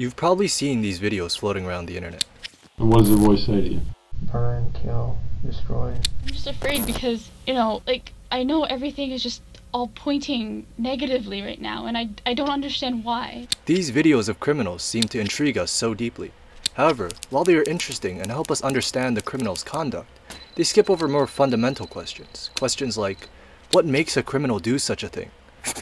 You've probably seen these videos floating around the internet. And what does the voice say to you? Burn, kill, destroy. I'm just afraid because, you know, like, I know everything is just all pointing negatively right now, and I, I don't understand why. These videos of criminals seem to intrigue us so deeply. However, while they are interesting and help us understand the criminal's conduct, they skip over more fundamental questions. Questions like, what makes a criminal do such a thing?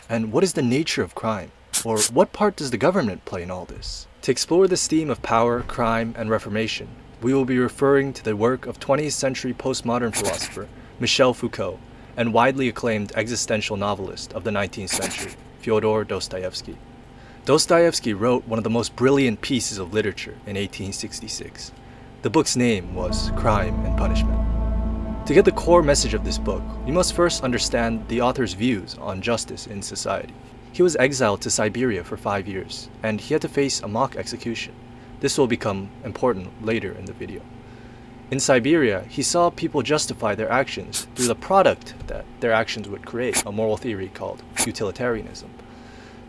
And what is the nature of crime? Or what part does the government play in all this? To explore this theme of power, crime, and reformation, we will be referring to the work of 20th century postmodern philosopher Michel Foucault and widely acclaimed existential novelist of the 19th century, Fyodor Dostoevsky. Dostoevsky wrote one of the most brilliant pieces of literature in 1866. The book's name was Crime and Punishment. To get the core message of this book, we must first understand the author's views on justice in society. He was exiled to Siberia for five years, and he had to face a mock execution. This will become important later in the video. In Siberia, he saw people justify their actions through the product that their actions would create, a moral theory called utilitarianism.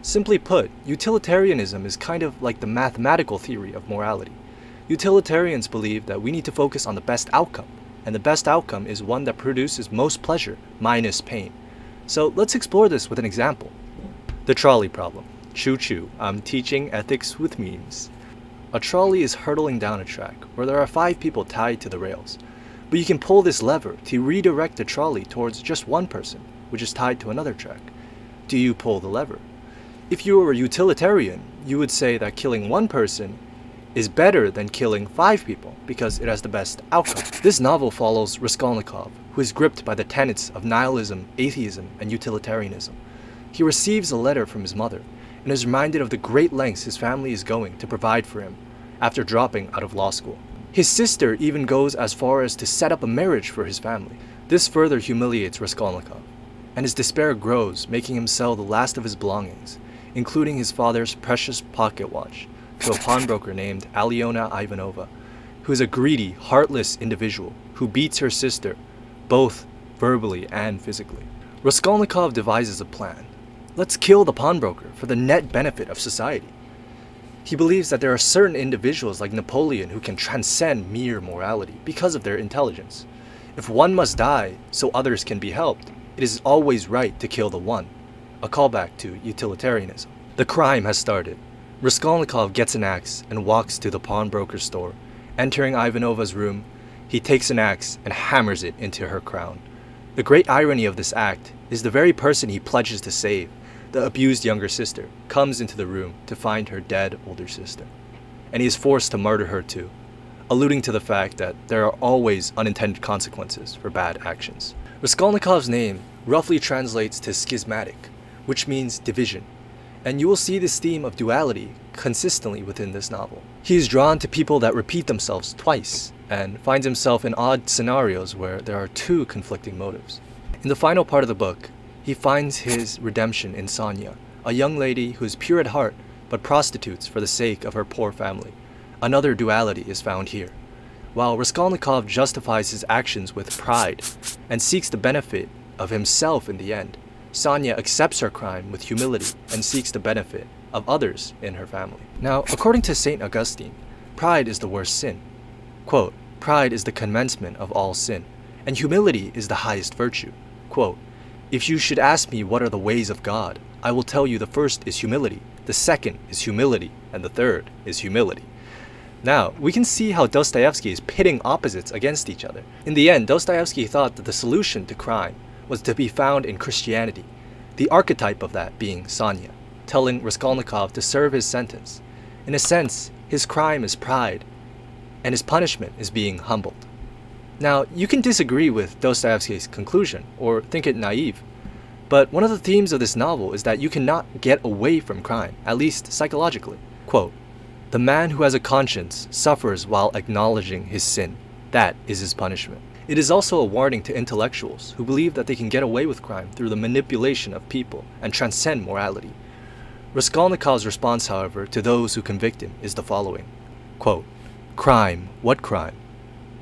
Simply put, utilitarianism is kind of like the mathematical theory of morality. Utilitarians believe that we need to focus on the best outcome, and the best outcome is one that produces most pleasure minus pain. So let's explore this with an example. The trolley problem. Choo choo, I'm teaching ethics with memes. A trolley is hurtling down a track where there are five people tied to the rails. But you can pull this lever to redirect the trolley towards just one person, which is tied to another track. Do you pull the lever? If you were a utilitarian, you would say that killing one person is better than killing five people because it has the best outcome. This novel follows Raskolnikov, who is gripped by the tenets of nihilism, atheism, and utilitarianism. He receives a letter from his mother and is reminded of the great lengths his family is going to provide for him after dropping out of law school. His sister even goes as far as to set up a marriage for his family. This further humiliates Raskolnikov, and his despair grows, making him sell the last of his belongings, including his father's precious pocket watch, to a pawnbroker named Aliona Ivanova, who is a greedy, heartless individual who beats her sister, both verbally and physically. Raskolnikov devises a plan. Let's kill the pawnbroker for the net benefit of society. He believes that there are certain individuals like Napoleon who can transcend mere morality because of their intelligence. If one must die so others can be helped, it is always right to kill the one. A callback to utilitarianism. The crime has started. Raskolnikov gets an axe and walks to the pawnbroker's store. Entering Ivanova's room, he takes an axe and hammers it into her crown. The great irony of this act is the very person he pledges to save, the abused younger sister, comes into the room to find her dead older sister. And he is forced to murder her too, alluding to the fact that there are always unintended consequences for bad actions. Raskolnikov's name roughly translates to schismatic, which means division, and you will see this theme of duality consistently within this novel. He is drawn to people that repeat themselves twice, and finds himself in odd scenarios where there are two conflicting motives. In the final part of the book, he finds his redemption in Sonia, a young lady who is pure at heart but prostitutes for the sake of her poor family. Another duality is found here. While Raskolnikov justifies his actions with pride and seeks the benefit of himself in the end, Sonia accepts her crime with humility and seeks the benefit of others in her family. Now, according to St. Augustine, pride is the worst sin. Quote, Pride is the commencement of all sin, and humility is the highest virtue. Quote, If you should ask me what are the ways of God, I will tell you the first is humility, the second is humility, and the third is humility. Now, we can see how Dostoevsky is pitting opposites against each other. In the end, Dostoevsky thought that the solution to crime was to be found in Christianity, the archetype of that being Sonia, telling Raskolnikov to serve his sentence. In a sense, his crime is pride, and his punishment is being humbled. Now, you can disagree with Dostoevsky's conclusion, or think it naive, but one of the themes of this novel is that you cannot get away from crime, at least psychologically. Quote, The man who has a conscience suffers while acknowledging his sin. That is his punishment. It is also a warning to intellectuals who believe that they can get away with crime through the manipulation of people and transcend morality. Raskolnikov's response, however, to those who convict him is the following quote, Crime, what crime?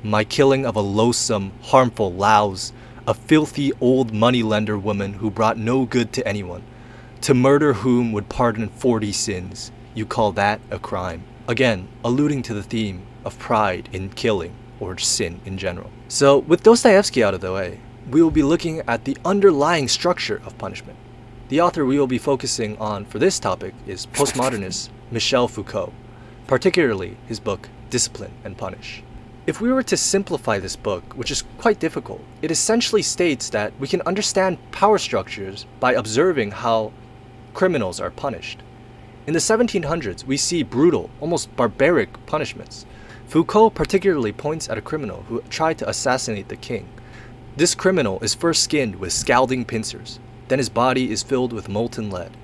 My killing of a loathsome, harmful louse, a filthy old moneylender woman who brought no good to anyone, to murder whom would pardon forty sins. you call that a crime. Again, alluding to the theme of pride in killing or sin in general. So, with Dostoevsky out of the way, we will be looking at the underlying structure of punishment. The author we will be focusing on for this topic is postmodernist Michel Foucault, particularly his book Discipline and Punish. If we were to simplify this book, which is quite difficult, it essentially states that we can understand power structures by observing how criminals are punished. In the 1700s, we see brutal, almost barbaric punishments. Foucault particularly points at a criminal who tried to assassinate the king. This criminal is first skinned with scalding pincers, then his body is filled with molten lead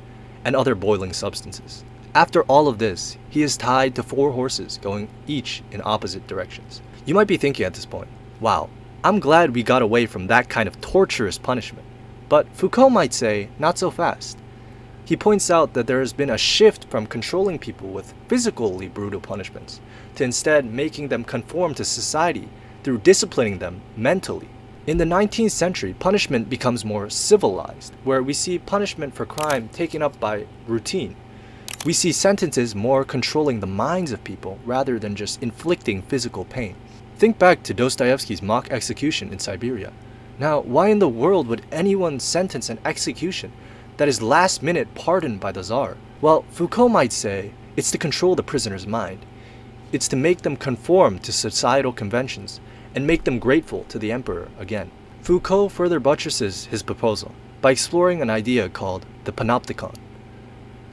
and other boiling substances. After all of this, he is tied to four horses going each in opposite directions. You might be thinking at this point, wow, I'm glad we got away from that kind of torturous punishment. But Foucault might say, not so fast. He points out that there has been a shift from controlling people with physically brutal punishments to instead making them conform to society through disciplining them mentally. In the 19th century, punishment becomes more civilized, where we see punishment for crime taken up by routine. We see sentences more controlling the minds of people rather than just inflicting physical pain. Think back to Dostoevsky's mock execution in Siberia. Now, why in the world would anyone sentence an execution that is last minute pardoned by the Tsar? Well, Foucault might say it's to control the prisoner's mind. It's to make them conform to societal conventions and make them grateful to the emperor again. Foucault further buttresses his proposal by exploring an idea called the panopticon,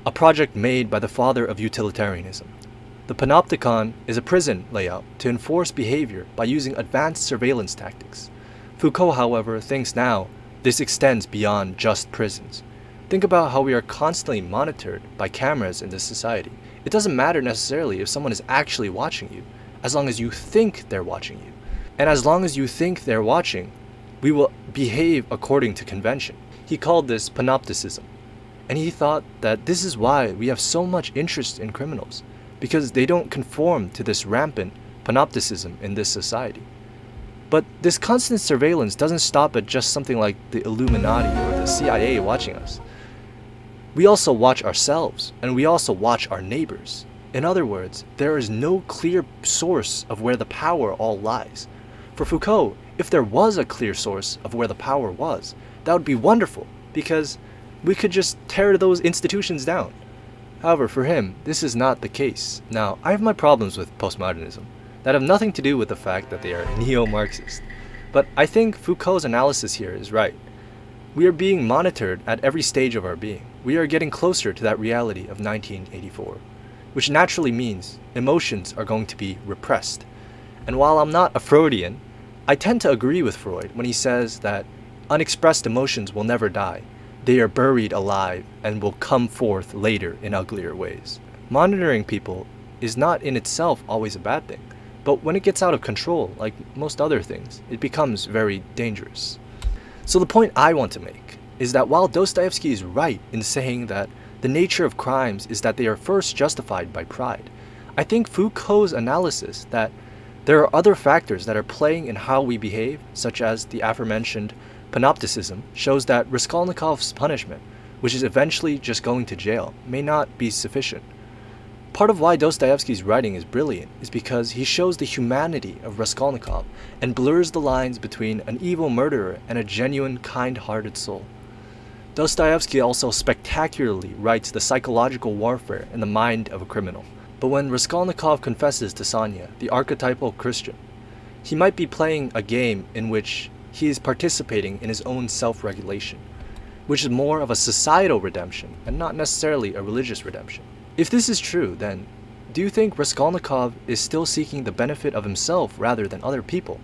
a project made by the father of utilitarianism. The panopticon is a prison layout to enforce behavior by using advanced surveillance tactics. Foucault, however, thinks now this extends beyond just prisons. Think about how we are constantly monitored by cameras in this society. It doesn't matter necessarily if someone is actually watching you, as long as you think they're watching you. And as long as you think they're watching, we will behave according to convention. He called this panopticism. And he thought that this is why we have so much interest in criminals, because they don't conform to this rampant panopticism in this society. But this constant surveillance doesn't stop at just something like the Illuminati or the CIA watching us. We also watch ourselves, and we also watch our neighbors. In other words, there is no clear source of where the power all lies. For Foucault, if there was a clear source of where the power was, that would be wonderful, because we could just tear those institutions down. However, for him, this is not the case. Now, I have my problems with postmodernism that have nothing to do with the fact that they are neo Marxist. But I think Foucault's analysis here is right. We are being monitored at every stage of our being. We are getting closer to that reality of 1984, which naturally means emotions are going to be repressed. And while I'm not a Freudian, I tend to agree with Freud when he says that unexpressed emotions will never die. They are buried alive and will come forth later in uglier ways. Monitoring people is not in itself always a bad thing, but when it gets out of control, like most other things, it becomes very dangerous. So the point I want to make is that while Dostoevsky is right in saying that the nature of crimes is that they are first justified by pride, I think Foucault's analysis that there are other factors that are playing in how we behave, such as the aforementioned panopticism, shows that Raskolnikov's punishment, which is eventually just going to jail, may not be sufficient. Part of why Dostoevsky's writing is brilliant is because he shows the humanity of Raskolnikov and blurs the lines between an evil murderer and a genuine, kind hearted soul. Dostoevsky also spectacularly writes the psychological warfare in the mind of a criminal. But when Raskolnikov confesses to Sonia, the archetypal Christian, he might be playing a game in which he is participating in his own self regulation, which is more of a societal redemption and not necessarily a religious redemption. If this is true, then do you think Raskolnikov is still seeking the benefit of himself rather than other people?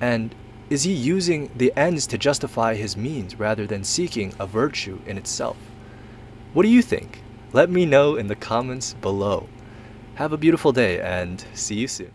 And is he using the ends to justify his means rather than seeking a virtue in itself? What do you think? Let me know in the comments below. Have a beautiful day and see you soon.